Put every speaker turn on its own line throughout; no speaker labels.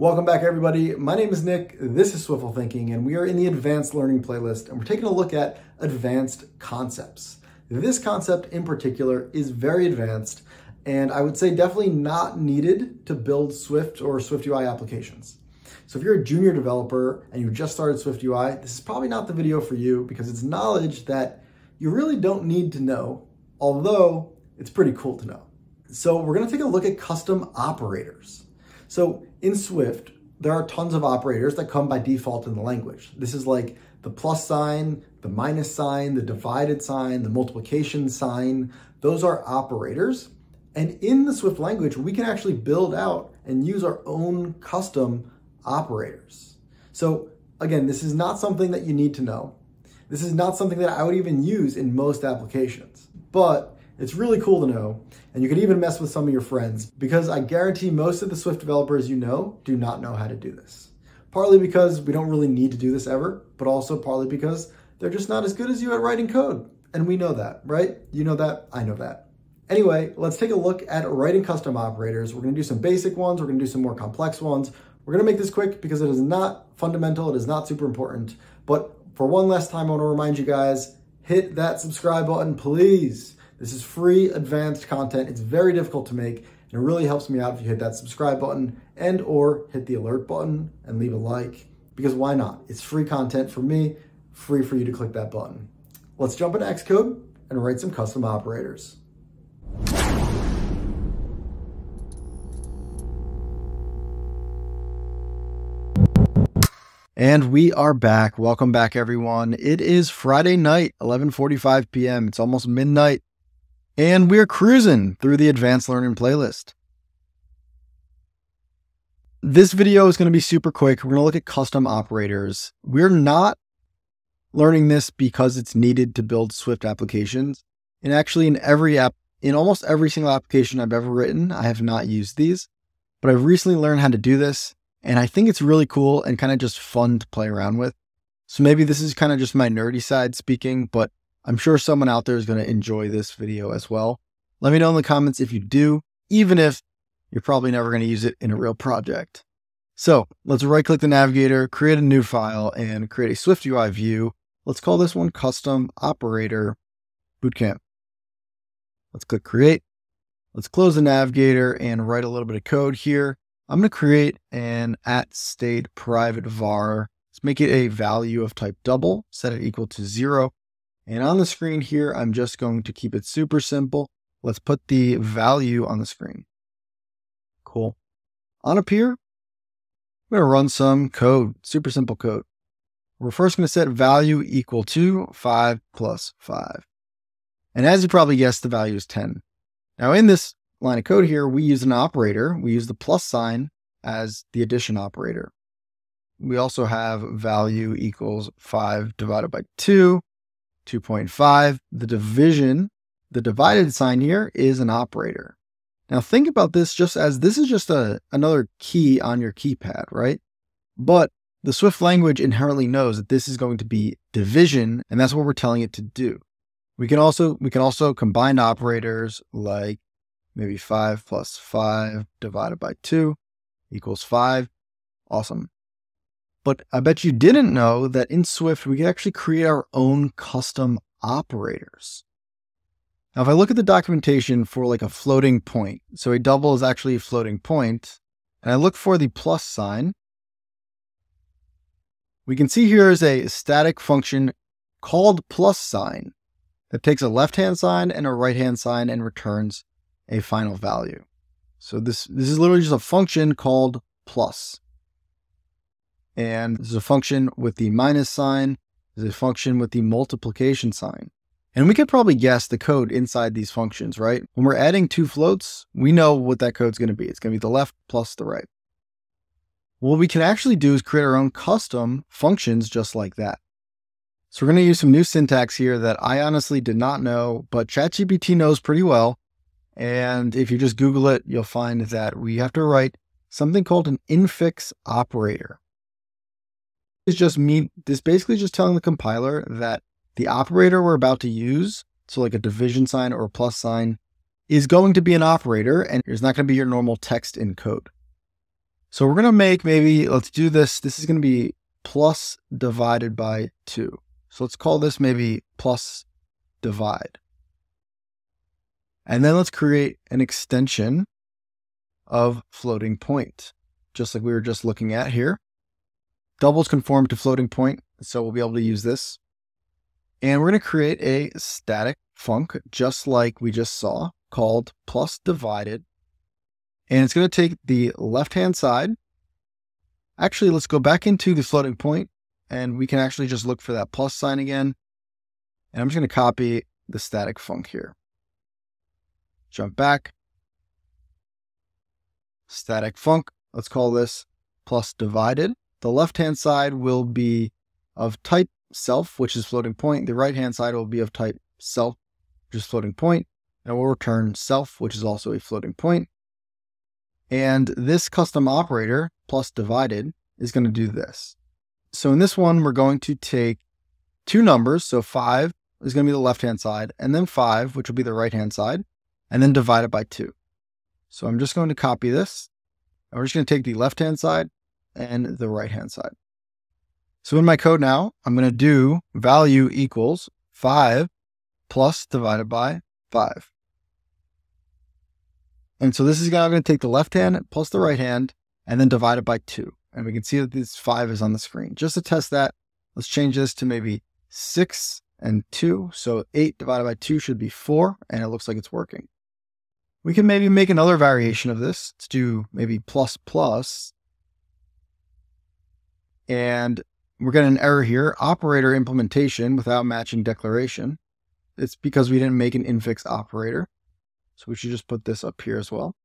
Welcome back everybody. My name is Nick, this is Swiftful Thinking, and we are in the Advanced Learning playlist, and we're taking a look at advanced concepts. This concept in particular is very advanced, and I would say definitely not needed to build Swift or Swift UI applications. So if you're a junior developer and you just started Swift UI, this is probably not the video for you because it's knowledge that you really don't need to know, although it's pretty cool to know. So we're gonna take a look at custom operators. So in Swift, there are tons of operators that come by default in the language. This is like the plus sign, the minus sign, the divided sign, the multiplication sign. Those are operators. And in the Swift language, we can actually build out and use our own custom operators. So again, this is not something that you need to know. This is not something that I would even use in most applications, but it's really cool to know, and you can even mess with some of your friends because I guarantee most of the Swift developers you know do not know how to do this. Partly because we don't really need to do this ever, but also partly because they're just not as good as you at writing code. And we know that, right? You know that, I know that. Anyway, let's take a look at writing custom operators. We're gonna do some basic ones, we're gonna do some more complex ones. We're gonna make this quick because it is not fundamental, it is not super important. But for one last time, I wanna remind you guys, hit that subscribe button, please. This is free advanced content. It's very difficult to make and it really helps me out if you hit that subscribe button and or hit the alert button and leave a like because why not? It's free content for me, free for you to click that button. Let's jump into Xcode and write some custom operators. And we are back. Welcome back, everyone. It is Friday night, 11:45 p.m. It's almost midnight. And we're cruising through the advanced learning playlist. This video is going to be super quick. We're going to look at custom operators. We're not learning this because it's needed to build Swift applications. And actually in every app, in almost every single application I've ever written, I have not used these, but I've recently learned how to do this. And I think it's really cool and kind of just fun to play around with. So maybe this is kind of just my nerdy side speaking, but I'm sure someone out there is going to enjoy this video as well. Let me know in the comments if you do, even if you're probably never going to use it in a real project. So let's right click the navigator, create a new file and create a Swift UI view. Let's call this one custom operator bootcamp. Let's click create. Let's close the navigator and write a little bit of code here. I'm going to create an at state private var. Let's make it a value of type double, set it equal to zero. And on the screen here, I'm just going to keep it super simple. Let's put the value on the screen. Cool. On up here, we're going to run some code, super simple code. We're first going to set value equal to 5 plus 5. And as you probably guessed, the value is 10. Now in this line of code here, we use an operator. We use the plus sign as the addition operator. We also have value equals 5 divided by 2 2.5. The division, the divided sign here is an operator. Now think about this just as this is just a, another key on your keypad, right? But the Swift language inherently knows that this is going to be division, and that's what we're telling it to do. We can also we can also combine operators like maybe 5 plus 5 divided by 2 equals 5. Awesome. But I bet you didn't know that in Swift, we can actually create our own custom operators. Now, if I look at the documentation for like a floating point, so a double is actually a floating point, and I look for the plus sign, we can see here is a static function called plus sign that takes a left-hand sign and a right-hand sign and returns a final value. So this, this is literally just a function called plus. And there's a function with the minus sign. There's a function with the multiplication sign. And we could probably guess the code inside these functions, right? When we're adding two floats, we know what that code's going to be. It's going to be the left plus the right. What we can actually do is create our own custom functions just like that. So we're going to use some new syntax here that I honestly did not know, but ChatGPT knows pretty well. And if you just Google it, you'll find that we have to write something called an infix operator is just this basically just telling the compiler that the operator we're about to use, so like a division sign or a plus sign, is going to be an operator and it's not going to be your normal text in code. So we're going to make maybe, let's do this. This is going to be plus divided by 2. So let's call this maybe plus divide. And then let's create an extension of floating point, just like we were just looking at here. Doubles conform to floating point, so we'll be able to use this. And we're going to create a static func, just like we just saw, called plus divided. And it's going to take the left-hand side. Actually, let's go back into the floating point, and we can actually just look for that plus sign again. And I'm just going to copy the static func here. Jump back. Static func. Let's call this plus divided. The left-hand side will be of type self, which is floating point. The right-hand side will be of type self, which is floating point. And we'll return self, which is also a floating point. And this custom operator plus divided is going to do this. So in this one, we're going to take two numbers. So five is going to be the left-hand side, and then five, which will be the right-hand side, and then divide it by two. So I'm just going to copy this. And we're just going to take the left-hand side and the right-hand side. So in my code now, I'm going to do value equals 5 plus divided by 5. And so this is now going to take the left hand plus the right hand and then divide it by 2. And we can see that this 5 is on the screen. Just to test that, let's change this to maybe 6 and 2. So 8 divided by 2 should be 4, and it looks like it's working. We can maybe make another variation of this. Let's do maybe plus plus. And we're getting an error here, operator implementation without matching declaration. It's because we didn't make an infix operator. So we should just put this up here as well.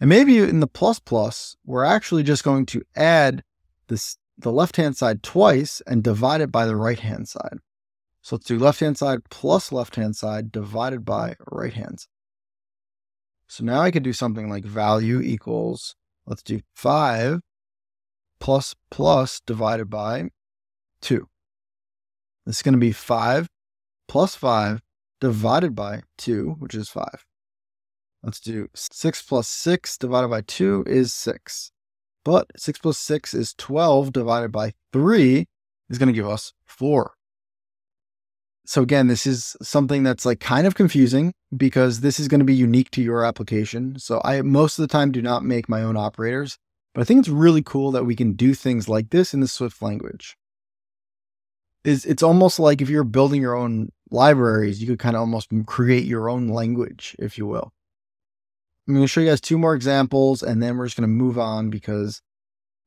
And maybe in the plus plus, we're actually just going to add this the left-hand side twice and divide it by the right-hand side. So let's do left-hand side plus left-hand side divided by right-hand. So now I could do something like value equals, let's do 5 plus plus divided by 2. This is going to be 5 plus 5 divided by 2, which is 5. Let's do 6 plus 6 divided by 2 is 6. But 6 plus 6 is 12 divided by 3 is going to give us 4. So again, this is something that's like kind of confusing because this is going to be unique to your application. So I most of the time do not make my own operators. But I think it's really cool that we can do things like this in the Swift language. Is it's almost like if you're building your own libraries, you could kind of almost create your own language, if you will. I'm going to show you guys two more examples and then we're just going to move on because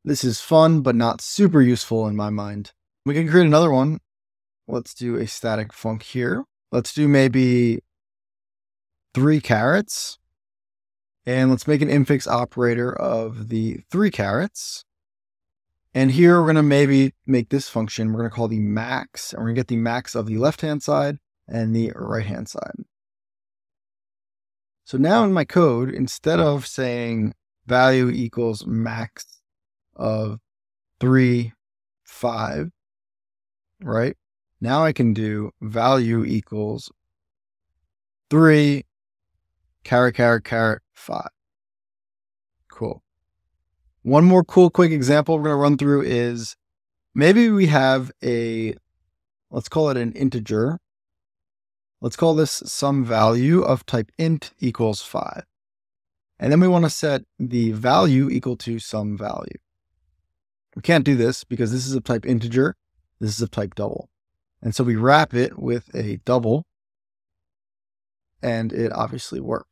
this is fun, but not super useful in my mind. We can create another one. Let's do a static func here. Let's do maybe three carets. And let's make an infix operator of the three carets. And here we're going to maybe make this function, we're going to call the max, and we're going to get the max of the left-hand side and the right-hand side. So now in my code, instead of saying value equals max of 3, 5, right? Now I can do value equals 3, caret, caret, caret, five. Cool. One more cool, quick example we're going to run through is maybe we have a, let's call it an integer. Let's call this some value of type int equals five. And then we want to set the value equal to some value. We can't do this because this is of type integer. This is of type double. And so we wrap it with a double and it obviously worked,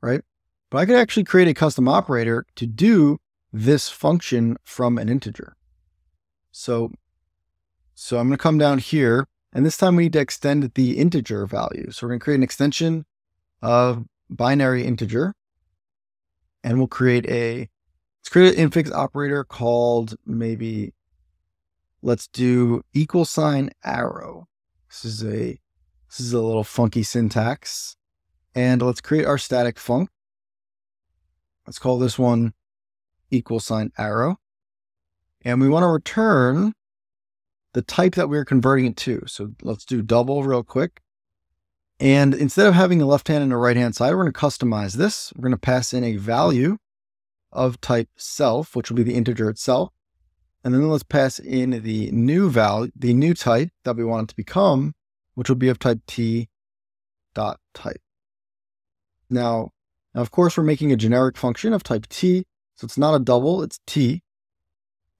right? But I could actually create a custom operator to do this function from an integer. So, so I'm going to come down here, and this time we need to extend the integer value. So we're going to create an extension of binary integer, and we'll create a let's create an infix operator called maybe let's do equal sign arrow. This is a this is a little funky syntax. And let's create our static func. Let's call this one equal sign arrow. And we want to return the type that we're converting it to. So let's do double real quick. And instead of having a left hand and a right hand side, we're going to customize this. We're going to pass in a value of type self, which will be the integer itself. And then let's pass in the new value, the new type that we want it to become, which will be of type t dot type. Now, of course, we're making a generic function of type t, so it's not a double, it's t.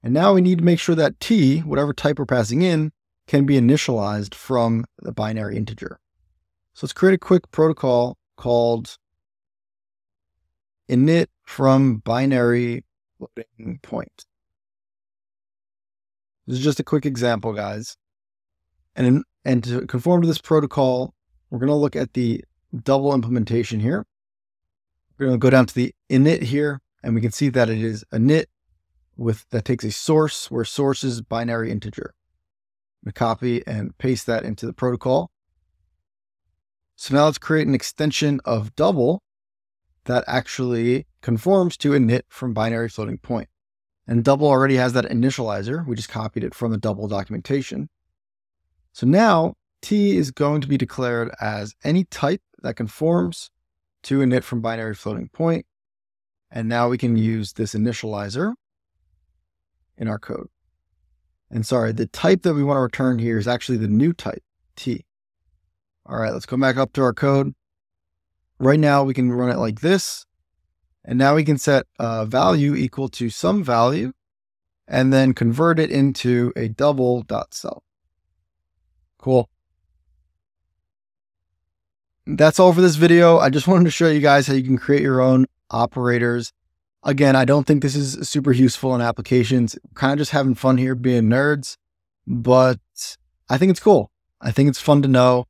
And now we need to make sure that t, whatever type we're passing in, can be initialized from the binary integer. So let's create a quick protocol called init from binary floating point. This is just a quick example, guys. And, in, and to conform to this protocol, we're going to look at the double implementation here. We're going to go down to the init here, and we can see that it is a init with that takes a source where source is binary integer. To copy and paste that into the protocol. So now let's create an extension of double that actually conforms to init from binary floating point. And double already has that initializer. We just copied it from the double documentation. So now T is going to be declared as any type that conforms to init from binary floating point. And now we can use this initializer in our code. And sorry, the type that we want to return here is actually the new type, T. All right, let's go back up to our code. Right now we can run it like this. And now we can set a value equal to some value and then convert it into a double dot self. Cool. That's all for this video. I just wanted to show you guys how you can create your own operators. Again, I don't think this is super useful in applications. Kind of just having fun here being nerds, but I think it's cool. I think it's fun to know.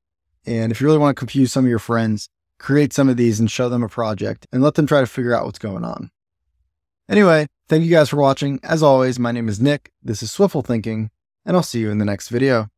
And if you really want to confuse some of your friends, create some of these and show them a project and let them try to figure out what's going on. Anyway, thank you guys for watching. As always, my name is Nick. This is Swiftful Thinking, and I'll see you in the next video.